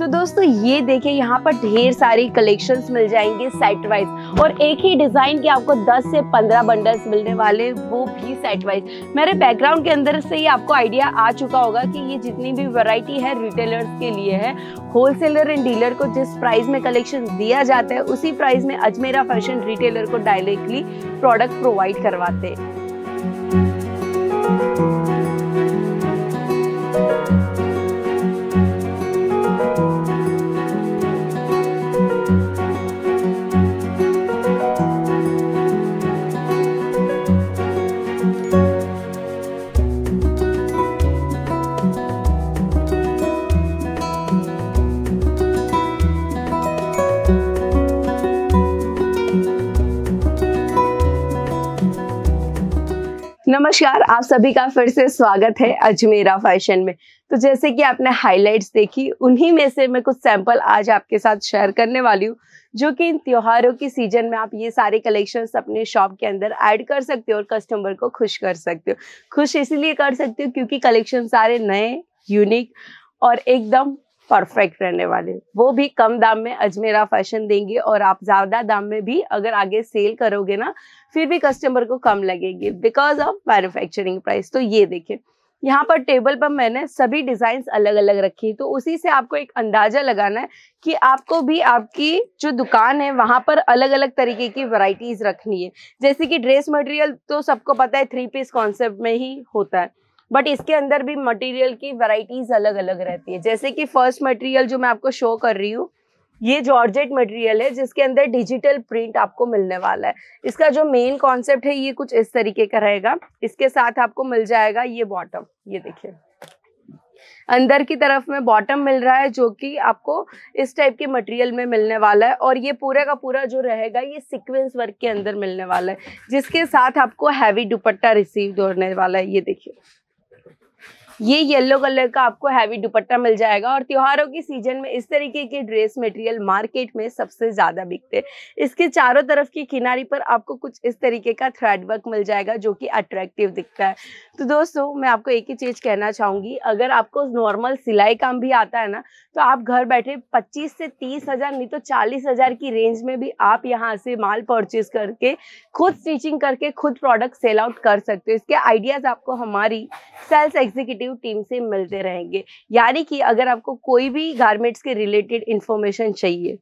तो दोस्तों, ये देखिए, यहाँ पर ढेर सारी कलेक्शंस मिल जाएँगे सेट वाइज और एक ही डिज़ाइन के आपको 10 से 15 बंडल्स मिलने वाले, वो भी सेट वाइज मेरे बैकग्राउंड के अंदर से ही आपको आइडिया आ चुका होगा कि ये जितनी भी वैरायटी है रिटेलर्स के लिए है। होलसेलर एंड डीलर को जिस प्राइस में कलेक्शन दिया जाता है, उसी प्राइस में अजमेरा फ़ैशन रिटेलर को डायरेक्टली प्रोडक्ट प्रोवाइड करवाते हैं। नमस्कार, आप सभी का फिर से स्वागत है अजमेरा फ़ैशन में। तो जैसे कि आपने हाइलाइट्स देखी, उन्हीं में से मैं कुछ सैंपल आज आपके साथ शेयर करने वाली हूँ, जो कि इन त्योहारों की सीज़न में आप ये सारे कलेक्शंस अपने शॉप के अंदर ऐड कर सकते हो और कस्टमर को खुश कर सकते हो। खुश इसीलिए कर सकते हो क्योंकि कलेक्शन सारे नए यूनिक और एकदम परफेक्ट रहने वाले। वो भी कम दाम में अजमेरा फ़ैशन देंगे और आप ज़्यादा दाम में भी अगर आगे सेल करोगे ना, फिर भी कस्टमर को कम लगेगी बिकॉज़ ऑफ़ मैन्युफैक्चरिंग प्राइस तो ये देखिए, यहाँ पर टेबल पर मैंने सभी डिज़ाइन अलग अलग रखी तो उसी से आपको एक अंदाज़ा लगाना है कि आपको भी आपकी जो दुकान है, वहाँ पर अलग अलग तरीके की वैरायटीज रखनी है। जैसे कि ड्रेस मटेरियल तो सबको पता है थ्री पीस कॉन्सेप्ट में ही होता है। बट इसके अंदर भी मटेरियल की वैरायटीज अलग अलग रहती है। जैसे कि फ़र्स्ट मटेरियल जो मैं आपको शो कर रही हूँ, ये जॉर्जेट मटेरियल है, जिसके अंदर डिजिटल प्रिंट आपको मिलने वाला है। इसका जो मेन कॉन्सेप्ट है, ये कुछ इस तरीके का रहेगा। इसके साथ आपको मिल जाएगा ये बॉटम ये देखिए। अंदर की तरफ़ में बॉटम मिल रहा है, जो कि आपको इस टाइप के मटेरियल में मिलने वाला है। और ये पूरा का पूरा जो रहेगा, ये सीक्वेंस वर्क के अंदर मिलने वाला है, जिसके साथ आपको हैवी दुपट्टा रिसीव होने वाला है, ये देखिए। ये येलो कलर का आपको हैवी दुपट्टा मिल जाएगा और त्योहारों की सीज़न में इस तरीके के ड्रेस मटेरियल मार्केट में सबसे ज़्यादा बिकते हैं। इसके चारों तरफ़ की किनारी पर आपको कुछ इस तरीके का थ्रेड वर्क मिल जाएगा जो कि अट्रैक्टिव दिखता है। तो दोस्तों, मैं आपको एक ही चीज़ कहना चाहूँगी, अगर आपको नॉर्मल सिलाई काम भी आता है ना तो आप घर बैठे पच्चीस से तीस हज़ार नहीं तो चालीस हज़ार की रेंज में भी आप यहाँ से माल परचेज करके, खुद स्टिचिंग करके, खुद प्रोडक्ट सेल आउट कर सकते हो। इसके आइडियाज़ आपको हमारी सेल्स एग्जीक्यूटिव एक्टिव टीम से मिलते रहेंगे। यानी कि अगर आपको कोई भी गारमेंट्स के रिलेटेड इंफॉर्मेशन चाहिए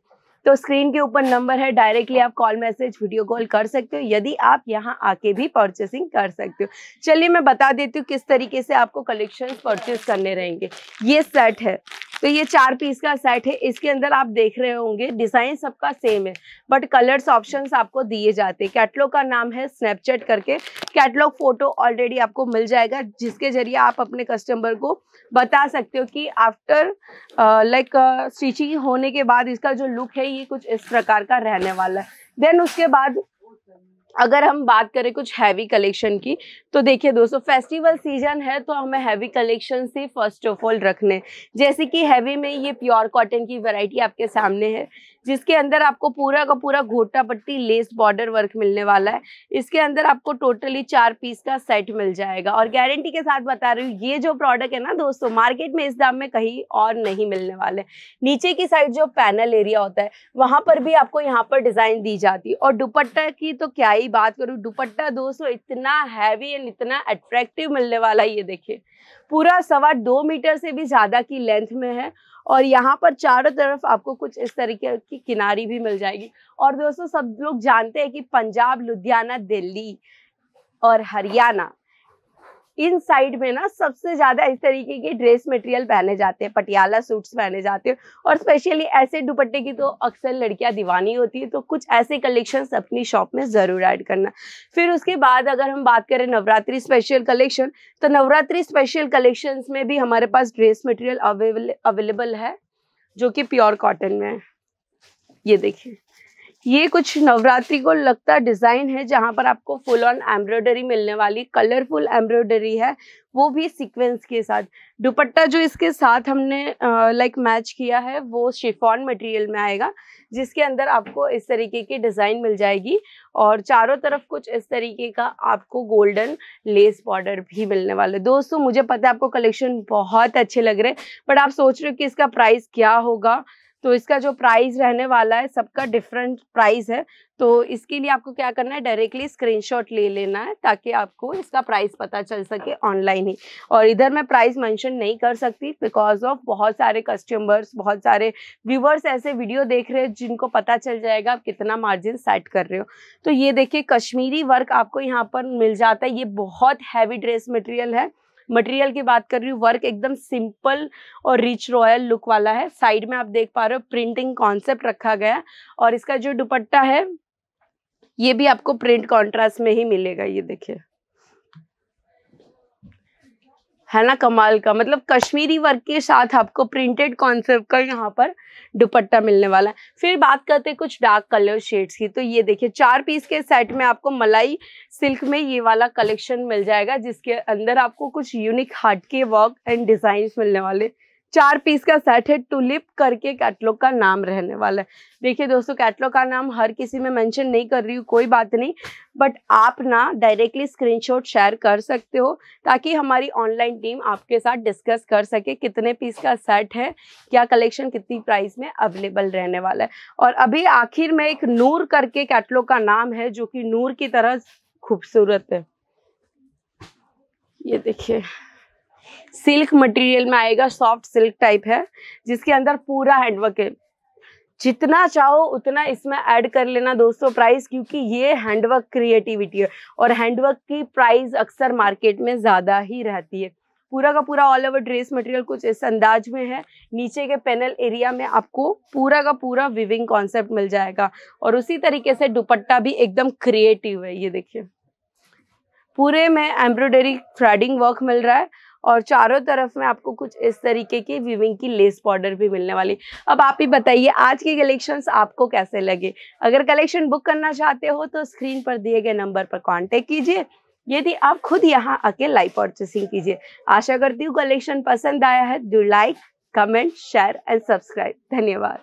तो स्क्रीन के ऊपर नंबर है डायरेक्टली आप कॉल मैसेज वीडियो कॉल कर सकते हो, यदि आप यहाँ आके भी परचेसिंग कर सकते हो। चलिए मैं बता देती हूँ किस तरीके से आपको कलेक्शन परचेज करने रहेंगे। ये सेट है तो ये चार पीस का सेट है, इसके अंदर आप देख रहे होंगे डिज़ाइन सबका सेम है बट कलर्स ऑप्शंस आपको दिए जाते हैं। कैटलॉग का नाम है स्नैपचैट करके कैटलॉग फ़ोटो ऑलरेडी आपको मिल जाएगा, जिसके ज़रिए आप अपने कस्टमर को बता सकते हो कि आफ्टर लाइक स्टिचिंग होने के बाद इसका जो लुक है ये कुछ इस प्रकार का रहने वाला है। देन उसके बाद अगर हम बात करें कुछ हैवी कलेक्शन की तो देखिए दोस्तों फेस्टिवल सीज़न है तो हमें हैवी कलेक्शन से फ़र्स्ट ऑफ़ ऑल रखने जैसे कि हैवी में ये प्योर कॉटन की वैरायटी आपके सामने है, जिसके अंदर आपको पूरा का पूरा घोटा पट्टी लेस बॉर्डर वर्क मिलने वाला है। इसके अंदर आपको टोटली चार पीस का सेट मिल जाएगा। और गारंटी के साथ बता रही हूँ, ये जो प्रोडक्ट है ना दोस्तों मार्केट में इस दाम में कहीं और नहीं मिलने वाले नीचे की साइड जो पैनल एरिया होता है, वहाँ पर भी आपको यहाँ पर डिज़ाइन दी जाती है। और दुपट्टा की तो क्या ही बात करूँ, दुपट्टा दोस्तों इतना हैवी एंड इतना अट्रैक्टिव मिलने वाला है ये देखिए। पूरा सवा दो मीटर से भी ज़्यादा की लेंथ में है और यहाँ पर चारों तरफ़ आपको कुछ इस तरीके की किनारी भी मिल जाएगी। और दोस्तों सब लोग जानते हैं कि पंजाब, लुधियाना, दिल्ली और हरियाणा इन साइड में ना सबसे ज़्यादा इस तरीके के ड्रेस मटेरियल पहने जाते हैं, पटियाला सूट्स पहने जाते हैं। और स्पेशली ऐसे दुपट्टे की तो अक्सर लड़कियाँ दीवानी होती है तो कुछ ऐसे कलेक्शन अपनी शॉप में ज़रूर ऐड करना। फिर उसके बाद अगर हम बात करें नवरात्रि स्पेशल कलेक्शन तो नवरात्रि स्पेशल कलेक्शन में भी हमारे पास ड्रेस मटेरियल अवेलेबल है, जो कि प्योर कॉटन में है। ये देखिए। ये कुछ नवरात्रि को लगता डिज़ाइन है, जहाँ पर आपको फुल ऑन एम्ब्रॉयडरी मिलने वाली कलरफुल एम्ब्रॉयडरी है, वो भी सीक्वेंस के साथ। दुपट्टा जो इसके साथ हमने लाइक मैच किया है, वो शिफॉन मटेरियल में आएगा, जिसके अंदर आपको इस तरीके की डिज़ाइन मिल जाएगी और चारों तरफ़ कुछ इस तरीके का आपको गोल्डन लेस बॉर्डर भी मिलने वाले दोस्तों, मुझे पता है आपको कलेक्शन बहुत अच्छे लग रहे हैं बट आप सोच रहे हो कि इसका प्राइस क्या होगा? तो इसका जो प्राइस रहने वाला है, सबका डिफरेंट प्राइस है। तो इसके लिए आपको क्या करना है डायरेक्टली स्क्रीनशॉट ले लेना है, ताकि आपको इसका प्राइस पता चल सके ऑनलाइन ही। और इधर मैं प्राइस मेंशन नहीं कर सकती बिकॉज़ ऑफ़ बहुत सारे कस्टमर्स बहुत सारे व्यूवर्स ऐसे वीडियो देख रहे हैं, जिनको पता चल जाएगा आप कितना मार्जिन सेट कर रहे हो। तो ये देखिए, कश्मीरी वर्क आपको यहाँ पर मिल जाता है। ये बहुत हैवी ड्रेस मटेरियल है। मटेरियल की बात कर रही हूँ वर्क एकदम सिंपल और रिच रॉयल लुक वाला है। साइड में आप देख पा रहे हो प्रिंटिंग कॉन्सेप्ट रखा गया और इसका जो दुपट्टा है, ये भी आपको प्रिंट कॉन्ट्रास्ट में ही मिलेगा, ये देखिए। है ना कमाल का? मतलब कश्मीरी वर्क के साथ आपको प्रिंटेड कॉन्सेप्ट का यहाँ पर दुपट्टा मिलने वाला है। फिर बात करते हैं कुछ डार्क कलर शेड्स की। तो ये देखिए, चार पीस के सेट में आपको मलाई सिल्क में ये वाला कलेक्शन मिल जाएगा, जिसके अंदर आपको कुछ यूनिक हार्ट के वर्क एंड डिज़ाइन मिलने वाले। चार पीस का सेट है टुलिप करके कैटलॉग का नाम रहने वाला है। देखिए दोस्तों कैटलॉग का नाम हर किसी में मेंशन नहीं कर रही हूँ, कोई बात नहीं बट आप ना डायरेक्टली स्क्रीनशॉट शेयर कर सकते हो, ताकि हमारी ऑनलाइन टीम आपके साथ डिस्कस कर सके कितने पीस का सेट है, क्या कलेक्शन कितनी प्राइस में अवेलेबल रहने वाला है। और अभी आखिर में एक नूर करके कैटलॉग का नाम है, जो कि नूर की तरह खूबसूरत है। ये देखिए। सिल्क मटेरियल में आएगा, सॉफ्ट सिल्क टाइप है, जिसके अंदर पूरा हैंडवर्क है। जितना चाहो उतना इसमें ऐड कर लेना दोस्तों प्राइस क्योंकि ये हैंडवर्क क्रिएटिविटी है और हैंडवर्क की प्राइस अक्सर मार्केट में ज़्यादा ही रहती है। पूरा का पूरा ऑल ओवर ड्रेस मटेरियल कुछ इस अंदाज में है, नीचे के पैनल एरिया में आपको पूरा का पूरा विविंग कॉन्सेप्ट मिल जाएगा और उसी तरीके से दुपट्टा भी एकदम क्रिएटिव है, ये देखिए। पूरे में एम्ब्रॉयडरी थ्रेडिंग वर्क मिल रहा है और चारों तरफ़ में आपको कुछ इस तरीके की विविंग की लेस बॉर्डर भी मिलने वाली। अब आप ही बताइए, आज के कलेक्शंस आपको कैसे लगे? अगर कलेक्शन बुक करना चाहते हो तो स्क्रीन पर दिए गए नंबर पर कांटेक्ट कीजिए। यदि आप खुद यहाँ आके लाइव परचेसिंग कीजिए। आशा करती हूँ कलेक्शन पसंद आया है। Do like comment share and subscribe धन्यवाद।